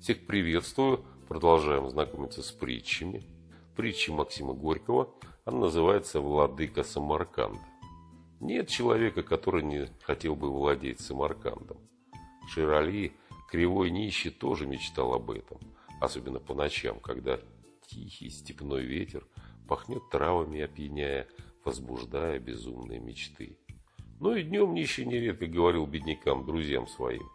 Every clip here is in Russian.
Всех приветствую. Продолжаем знакомиться с притчами. Притча Максима Горького. Она называется «Владыка Самарканда». Нет человека, который не хотел бы владеть Самаркандом. Ширали, кривой нищий, тоже мечтал об этом. Особенно по ночам, когда тихий степной ветер пахнет травами, опьяняя, возбуждая безумные мечты. Но и днем нищий нередко говорил беднякам, друзьям своим.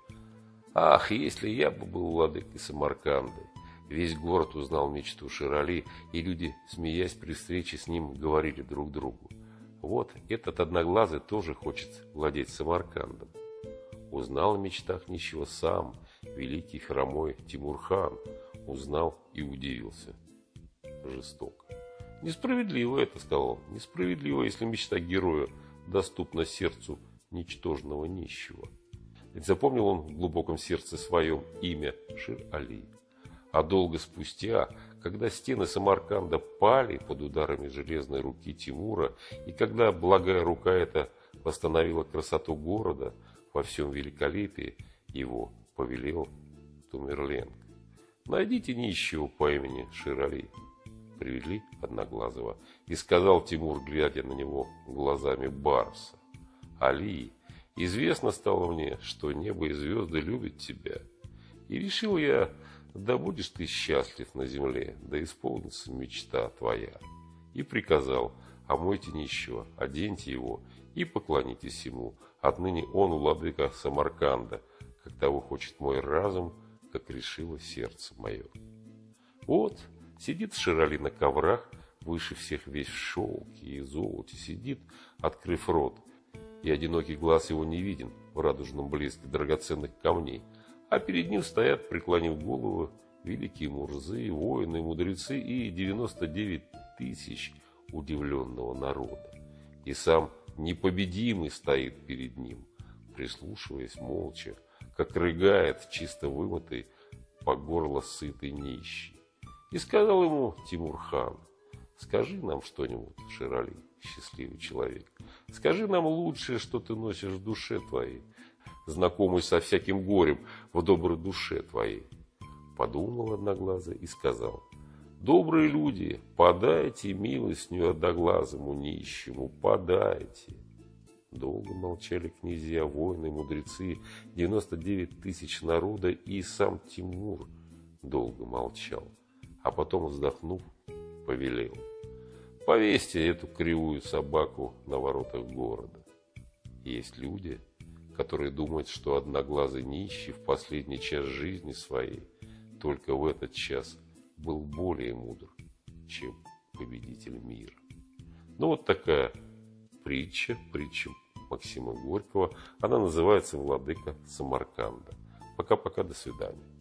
Ах, если я бы был владыкой Самарканды! Весь город узнал мечту Ширали, и люди, смеясь при встрече с ним, говорили друг другу. Вот этот одноглазый тоже хочет владеть Самаркандом. Узнал о мечтах нищего сам, великий хромой Тимурхан. Узнал и удивился. Жестоко. Несправедливо это, сказал. Несправедливо, если мечта героя доступна сердцу ничтожного нищего. Ведь запомнил он в глубоком сердце своем имя Шир-Али. А долго спустя, когда стены Самарканда пали под ударами железной руки Тимура, и когда благая рука эта восстановила красоту города во всем великолепии, его повелел Тумерленг. Найдите нищего по имени Ширали. Привели Одноглазого. И сказал Тимур, глядя на него глазами Барса. Али, Известно стало мне, что небо и звезды любят тебя. И решил я, да будешь ты счастлив на земле, да исполнится мечта твоя. И приказал, омойте нищего, оденьте его и поклонитесь ему. Отныне он владыка Самарканда, как того хочет мой разум, как решило сердце мое. Вот, сидит Ширали на коврах, выше всех весь в шелке и золоте, сидит, открыв рот – и одинокий глаз его не виден в радужном блеске драгоценных камней, а перед ним стоят, преклонив голову, великие мурзы, воины, мудрецы и 99 тысяч удивленного народа. И сам непобедимый стоит перед ним, прислушиваясь молча, как рыгает чисто вымытый по горло сытый нищий. И сказал ему Тимурхан, скажи нам что-нибудь, Ширали счастливый человек. Скажи нам лучшее, что ты носишь в душе твоей, знакомый со всяким горем в доброй душе твоей. Подумал одноглазый и сказал, добрые люди, подайте милостню одноглазому нищему, подайте. Долго молчали князья, воины, мудрецы, 99 тысяч народа и сам Тимур долго молчал, а потом, вздохнув, повелел – Повесьте эту кривую собаку на воротах города. Есть люди, которые думают, что одноглазый нищий в последний час жизни своей только в этот час был более мудр, чем победитель мира. Ну вот такая притча, притча Максима Горького. Она называется «Владыка Самарканда». Пока-пока, до свидания.